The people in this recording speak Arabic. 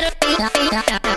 better.